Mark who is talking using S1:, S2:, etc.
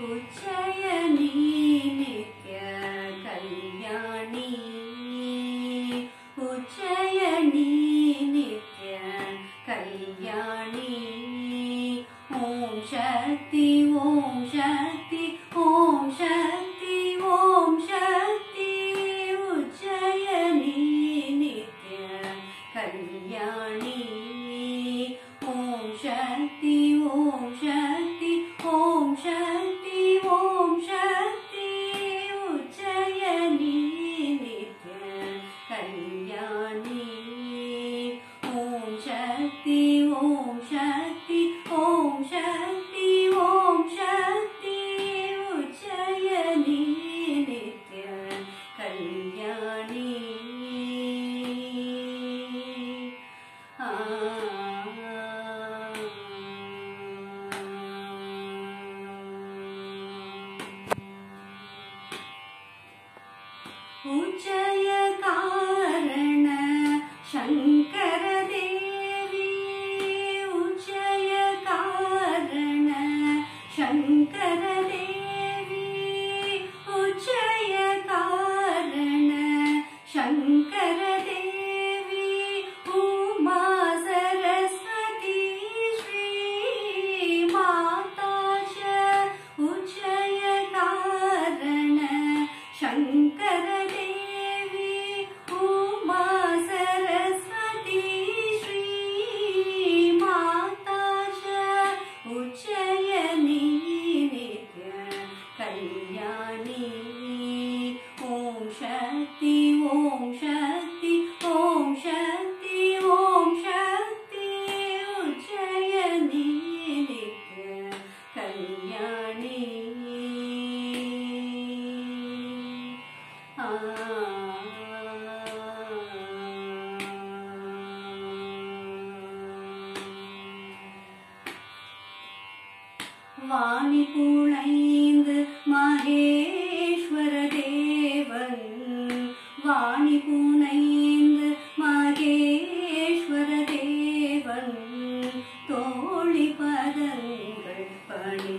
S1: उज्जयिनी नित्य कल्याणी। कल्याणी। ॐ शक्ति ॐ शक्ति ॐ शक्ति शक्ति ॐ शक्ति ॐ शक्ति उज्जयिनी नित्य कल्याणी उज्जय कारण शङ्कर 你给 சக்தி ஓம் சக்தி ஓம் சக்தி ஓம் சக்தி உச்சய நீரிக்க கல்யாணி வாணி புழைந்து மகே வாணி பூனையேந்து மகேஸ்வர தேவன் தோழி பதங்கள் பணி